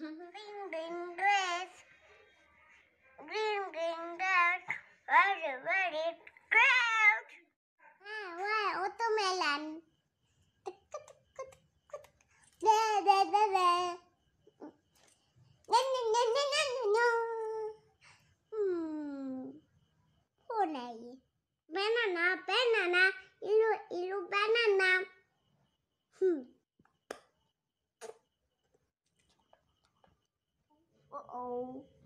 green green dress, green green dress, very very crowd. À, wow, watermelon. Về, về, về, về. Nhanh, nhanh, nhanh, nhanh, nhanh, nhanh. Hmm. Cô này. Banana, banana. 哦哦。